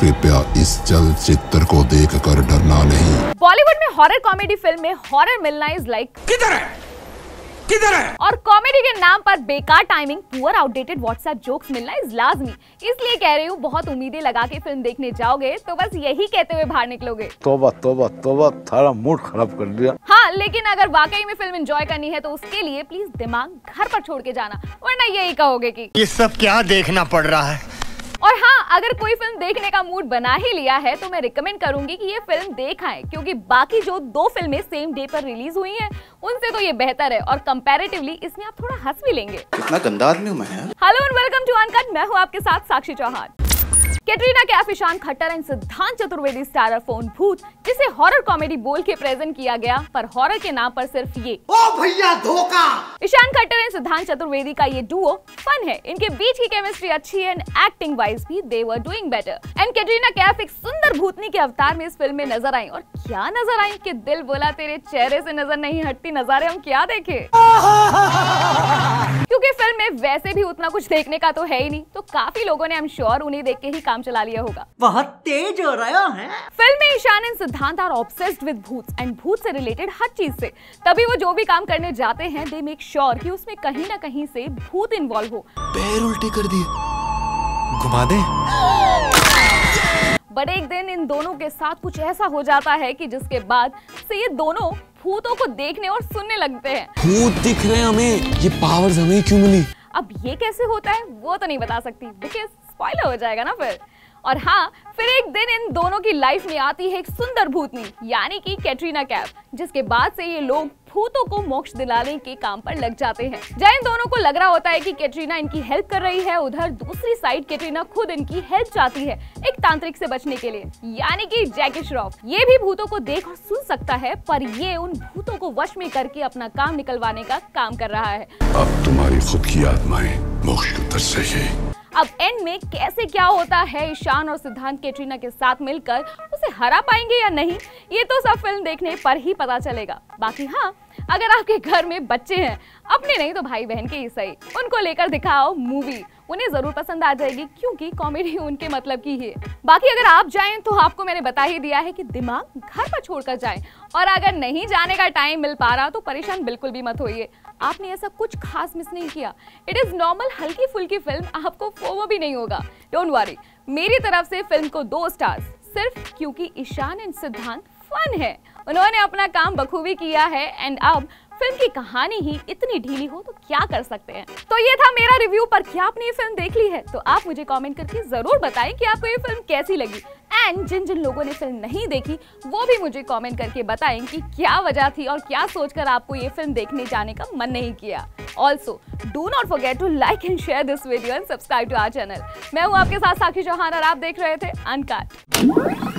कृपया इस चलचित्र को देखकर डरना नहीं। बॉलीवुड में हॉरर कॉमेडी फ़िल्म में हॉरर मिलना इज़ लाइक किधर है? किधर है? और कॉमेडी के नाम पर बेकार timing poor outdated WhatsApp jokes मिलना इज़ लाजमी। इसलिए कह रही हूँ बहुत उम्मीदें लगा के फ़िल्म देखने जाओगे तो बस यही कहते हुए बाहर निकलोगे। तोबा तोबा तोबा थारा मूड खराब कर दिया। हाँ लेकिन अगर वाकई में फ़िल्म एंजॉय करनी है तो उसके लिए प्लीज़ दिमाग घर पर छोड़ के जाना वरना यही कहोगे की ये सब क्या देखना पड़ रहा हाँ? अगर कोई फ़िल्म देखने का मूड बना ही लिया है तो मैं रिकमेंड करूँगी कि ये फ़िल्म देखाएँ क्योंकि बाकी जो दो फ़िल्में सेम डे पर रिलीज़ हुई हैं उनसे तो ये बेहतर है और कंपैरेटिवली इसमें आप थोड़ा हंस भी लेंगे। कितना गंदा आदमी हूँ मैं यार। Hello and welcome to uncut मैं हूँ आपके साथ Sakshi Chauhan. Katrina Kaif Ishaan Khatter and Siddhant Chaturvedi starrer phone भूत जिसे हॉरर कॉमेडी बोल के प्रेजेंट किया गया पर हॉरर के नाम पर सिर्फ़ ये। ओ भैया धोखा! ईशान खट्टर एंड सिद्धांत चतुर्वेदी का ये डुओ फन है इनके बीच की केमिस्ट्री अच्छी है एंड एक्टिंग वाइज भी they were doing better and Katrina Kaif एक सुंदर भूतनी के अवतार में इस फ़िल्म में नज़र आई और क्या नज़र आई कि दिल बोला तेरे चेहरे से नज़र नहीं हटती नजारे हम क्या देखे? क्योंकि फ़िल्म में वैसे भी उतना कुछ देखने का तो है ही नहीं। तो काफ़ी लोगों ने आई एम श्योर उन्हें देख के ही काम चला लिया होगा। बहुत तेज हो रहा है फ़िल्म में Ishaan and Siddhant are obsessed with भूत एंड भूत से रिलेटेड हर चीज़ से। तभी वो जो भी काम करने जाते हैं दे मेक श्योर की उसमें कहीं ना कहीं से भूत इन्वॉल्व हो। पैर उल्टे कर दिए। घुमा दे? बट एक दिन इन दोनों के साथ कुछ ऐसा हो जाता है कि जिसके बाद से ये दोनों भूतों को देखने और सुनने लगते हैं। भूत दिख रहे हैं हमें। ये पावर्स हमें क्यों मिली? अब ये कैसे होता है वो तो नहीं बता सकती। बिकॉज़ स्पॉइलर हो जाएगा ना फिर। और हाँ फिर एक दिन इन दोनों की लाइफ में आती है एक सुंदर भूतनी, यानी कि कैटरीना कैफ, जिसके बाद से ये लोग भूतों को मोक्ष दिलाने के काम पर लग जाते हैं। जहाँ इन दोनों को लग रहा होता है कि कैटरीना इनकी हेल्प कर रही है, उधर दूसरी साइड कैटरीना खुद इनकी हेल्प चाहती है, एक तांत्रिक से बचने के लिए। यानी कि जैकी श्रॉफ, ये भी भूतों को देख और सुन सकता है, पर ये उन भूतों को वश में करके अपना काम निकलवाने का काम कर रहा है। अब तुम्हारी खुद की आत्माएँ मोक्ष की अब एंड में कैसे क्या होता है, ईशान और सिद्धांत कैटरीना के साथ मिलकर उसे हरा पाएँगे या नहीं, ये तो सब फ़िल्म देखने पर ही पता चलेगा। बाकी हाँ अगर आपके घर में बच्चे हैं, अपने नहीं तो भाई बहन के ही सही। उनको लेकर दिखाओ मूवी उन्हें ज़रूर पसंद आ जाएगी, क्योंकि कॉमेडी उनके मतलब की है बाकी अगर आप जाएँ तो आपको मैंने बता ही दिया है कि दिमाग घर पर छोड़कर जाएँ। और अगर नहीं जाने का टाइम मिल पा रहा तो परेशान बिल्कुल भी मत होइए। आपने ऐसा कुछ खास मिस नहीं किया। इट इज़ नॉर्मल हल्की फुल्की फ़िल्म आपको फोमो भी नहीं होगा। डोंट वरी मेरी तरफ़ से फ़िल्म को दो स्टार्स सिर्फ़ क्योंकि ईशान एंड सिद्धांत फन है। उन्होंने अपना काम बखूबी किया है एंड अब फ़िल्म की कहानी ही इतनी ढीली हो तो क्या कर सकते हैं? तो ये था मेरा रिव्यू पर क्या आपने ये फ़िल्म देख ली है? तो आप मुझे कमेंट करके ज़रूर बताएँ कि आपको ये फ़िल्म कैसी लगी। एंड जिन जिन लोगों ने फ़िल्म नहीं देखी, वो भी मुझे कमेंट करके बताएँ कि क्या वजह थी और क्या सोचकर आपको ये फ़िल्म देखने जाने का मन नहीं किया। Also do not forget to like and share this video and subscribe to our channel मैं हूँ आपके साथ साखी चौहान और आप देख रहे थे अनकट